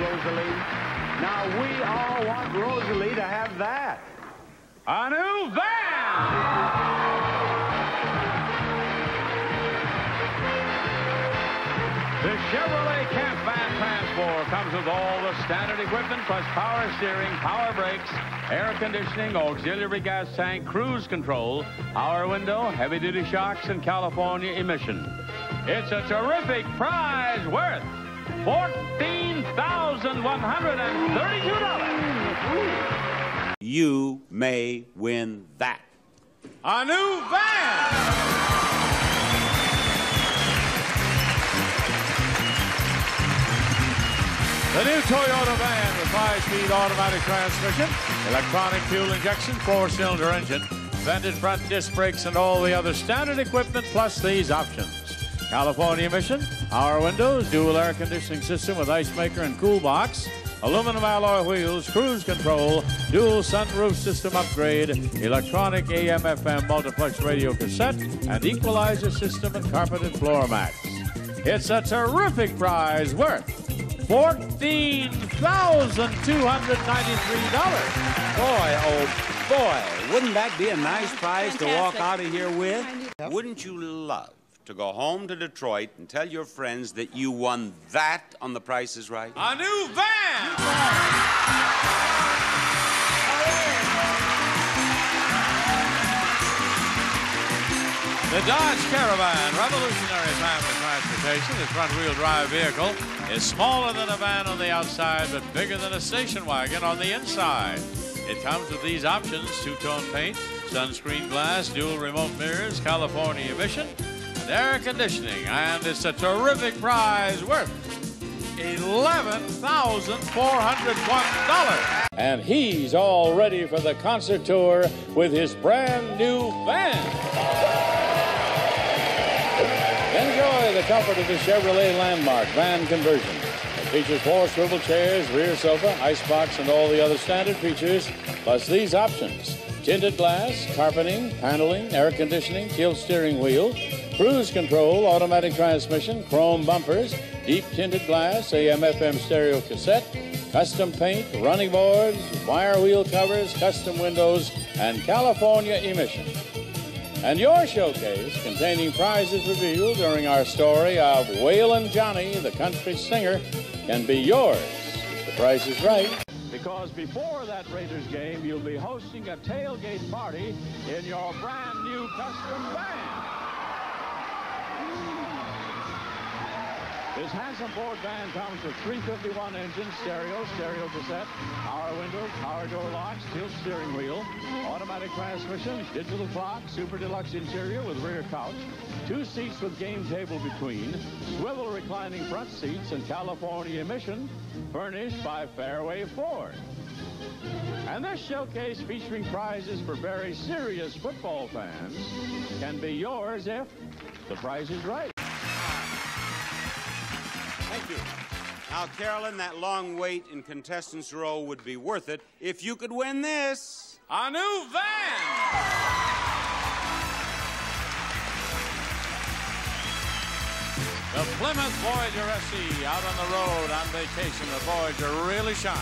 Rosalie. Now, we all want Rosalie to have that. A new van! The Chevrolet Camp Van Transport comes with all the standard equipment plus power steering, power brakes, air conditioning, auxiliary gas tank, cruise control, power window, heavy-duty shocks, and California emission. It's a terrific prize worth $14,132. You may win that. A new van! The new Toyota van with five-speed automatic transmission, electronic fuel injection, four-cylinder engine, vented front disc brakes, and all the other standard equipment, plus these options. California emission, power windows, dual air conditioning system with ice maker and cool box, aluminum alloy wheels, cruise control, dual sunroof system upgrade, electronic AM/FM multiplex radio cassette, and equalizer system and carpeted floor mats. It's a terrific prize worth $14,293. Boy, oh boy, wouldn't that be a nice prize to walk out of here with? Wouldn't you love to go home to Detroit and tell your friends that you won that on The Price is Right? A new van! The Dodge Caravan, revolutionary family transportation. the front-wheel drive vehicle is smaller than a van on the outside, but bigger than a station wagon on the inside. It comes with these options: two-tone paint, sunscreen glass, dual remote mirrors, California emission, and air conditioning. And it's a terrific prize worth $11,401. And he's all ready for the concert tour with his brand new van. Enjoy the comfort of the Chevrolet Landmark van conversion. It features four swivel chairs, rear sofa, icebox, and all the other standard features, plus these options. Tinted glass, carpeting, paneling, air conditioning, tilt steering wheel, cruise control, automatic transmission, chrome bumpers, deep tinted glass, AM FM stereo cassette, custom paint, running boards, wire wheel covers, custom windows, and California emission. And your showcase, containing prizes revealed during our story of Waylon Johnny, the country singer, can be yours if the price is right. Because before that Raiders game, you'll be hosting a tailgate party in your brand new custom van. Thank you. This handsome Ford van comes with 351 engine, stereo, stereo cassette, power windows, power door locks, tilt steering wheel, automatic transmission, digital clock, super deluxe interior with rear couch, two seats with game table between, swivel reclining front seats, and California emission, furnished by Fairway Ford. And this showcase featuring prizes for very serious football fans can be yours if the price is right. Thank you. Now, Carolyn, that long wait in contestants row would be worth it if you could win this. A new van! The Plymouth Voyager SE out on the road on vacation. The Voyager really shines.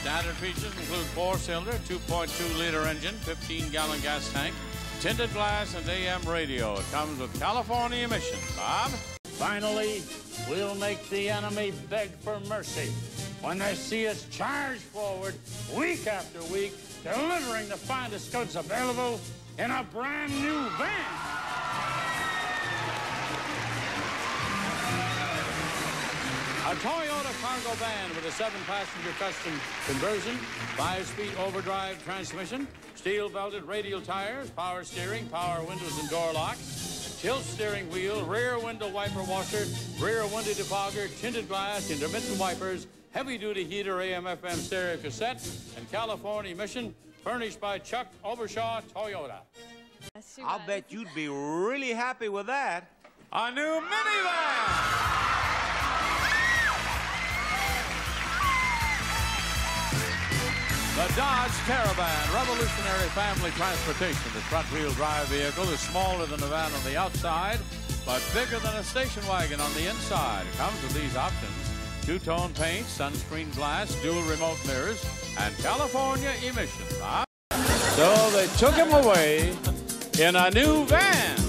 Standard features include four-cylinder, 2.2-liter engine, 15-gallon gas tank, tinted glass, and AM radio. It comes with California emissions. Bob? Finally, we'll make the enemy beg for mercy when they see us charge forward week after week, delivering the finest goods available in a brand new van. A Toyota cargo van with a seven-passenger custom conversion, five-speed overdrive transmission, steel-belted radial tires, power steering, power windows and door locks, tilt steering wheel, rear window wiper washer, rear window defogger, tinted glass, intermittent wipers, heavy-duty heater, AM/FM stereo cassette, and California emission, furnished by Chuck Overshaw Toyota. I'll bet you'd be really happy with that. A new minivan! Dodge Caravan, revolutionary family transportation. The front-wheel drive vehicle is smaller than a van on the outside, but bigger than a station wagon on the inside. It comes with these options. two-tone paint, sunscreen glass, dual remote mirrors, and California emissions. Ah. So they took him away in a new van.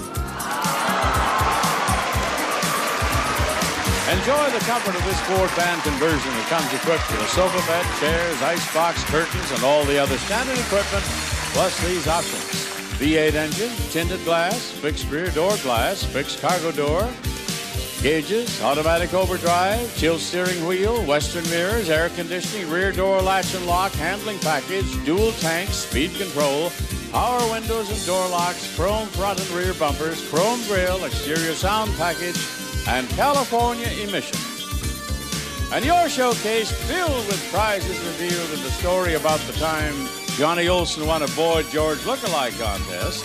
Enjoy the comfort of this Ford van conversion that comes equipped with a sofa bed, chairs, icebox, curtains, and all the other standard equipment, plus these options. V8 engine, tinted glass, fixed rear door glass, fixed cargo door, gauges, automatic overdrive, tilt steering wheel, western mirrors, air conditioning, rear door latch and lock, handling package, dual tanks, speed control, power windows and door locks, chrome front and rear bumpers, chrome grille, exterior sound package, and California emissions. And your showcase filled with prizes revealed in the story about the time Johnny Olson won a Boy George lookalike contest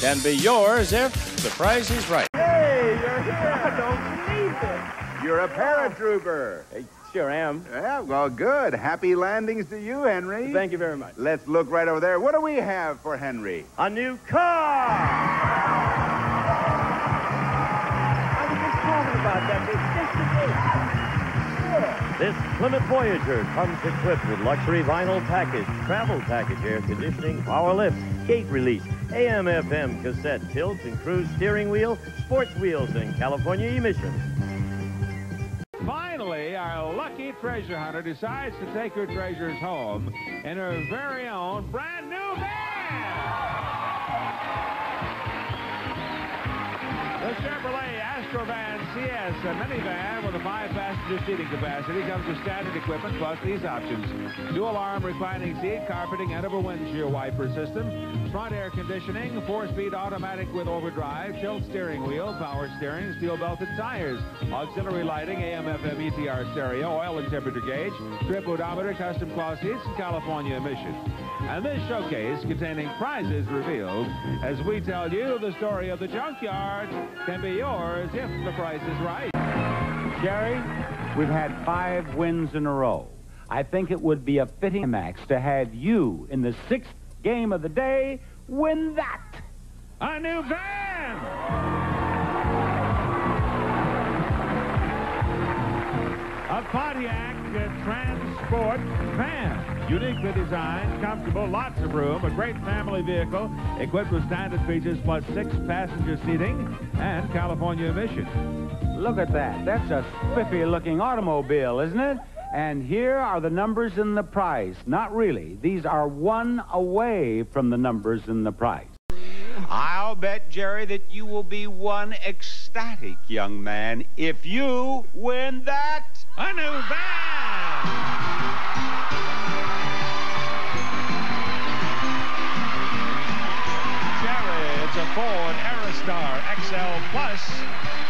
can be yours if the price is right. Hey, you're here. I don't believe it. You're a paratrooper. Hey, sure am. Yeah, well, good. Happy landings to you, Henry. Thank you very much. Let's look right over there. What do we have for Henry? A new car! Just talking about. This Plymouth Voyager comes equipped with luxury vinyl package, travel package, air conditioning, power lift, gate release, AM FM cassette, tilt and cruise steering wheel, sports wheels, and California emissions. Finally, our lucky treasure hunter decides to take her treasures home in her very own brand new van. The Chevrolet Astrovan CS, a minivan with a five-passenger seating capacity, comes with standard equipment plus these options. Dual-arm reclining seat, carpeting, and a windshield wiper system, front air conditioning, four-speed automatic with overdrive, tilt steering wheel, power steering, steel-belted tires, auxiliary lighting, AM-FM ETR stereo, oil and temperature gauge, trip odometer, custom cloth seats, and California emission. And this showcase containing prizes revealed as we tell you the story of the junkyard can be yours if the price is right. Jerry, we've had five wins in a row. I think it would be a fitting max to have you in the sixth game of the day win that. A new van! A Pontiac uh, Transport van. Uniquely designed, comfortable, lots of room, a great family vehicle, equipped with standard features plus six passenger seating and California emission. Look at that. That's a spiffy looking automobile, isn't it? And here are the numbers in the price. Not really. These are one away from the numbers in the price. I'll bet, Jerry, that you will be one ecstatic young man if you win that. A new van! It's a Ford Aerostar XL Plus.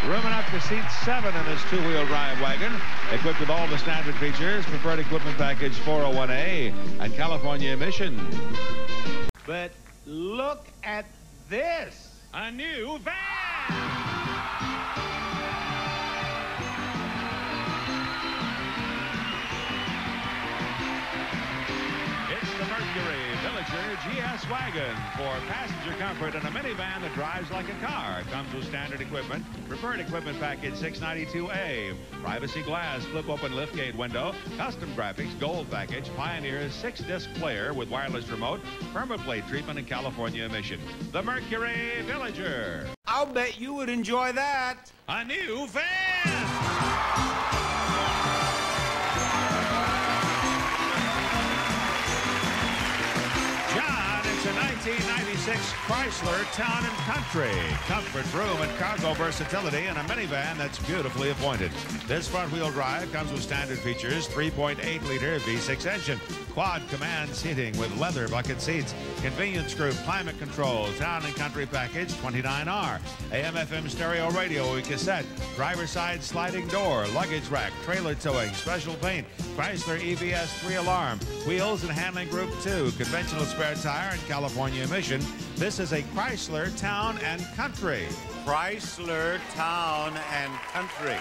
Room enough to seat seven in this two-wheel drive wagon. Equipped with all the standard features, preferred equipment package 401A, and California emission. But look at this. A new van! GS wagon for passenger comfort and a minivan that drives like a car. Comes with standard equipment, preferred equipment package 692A, privacy glass, flip open liftgate window, custom graphics, gold package, Pioneer's six disc player with wireless remote, permaplate treatment, and California emission. The Mercury Villager. I'll bet you would enjoy that. A new van! 1996 Chrysler Town and Country. Comfort, room, and cargo versatility in a minivan that's beautifully appointed. This front-wheel drive comes with standard features, 3.8-liter V6 engine, quad command seating with leather bucket seats, convenience group, climate control, Town and Country package 29R, AM/FM stereo radio with cassette, driver's side sliding door, luggage rack, trailer towing, special paint, Chrysler EVS 3 alarm, wheels and handling group 2, conventional spare tire and California emission. This is a Chrysler Town and Country. Chrysler Town and Country.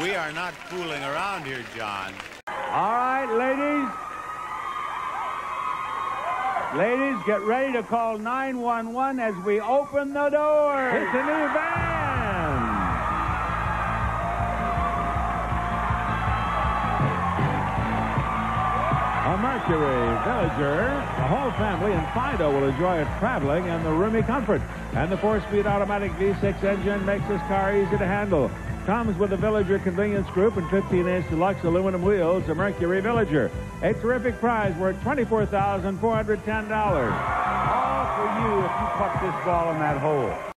We are not fooling around here, John. All right, ladies. Ladies, get ready to call 911 as we open the door. It's a new van! Mercury Villager. The whole family and Fido will enjoy it traveling and the roomy comfort. And the four-speed automatic V6 engine makes this car easy to handle. Comes with a Villager convenience group and 15-inch deluxe aluminum wheels, a Mercury Villager. A terrific prize worth $24,410. All for you if you puck this ball in that hole.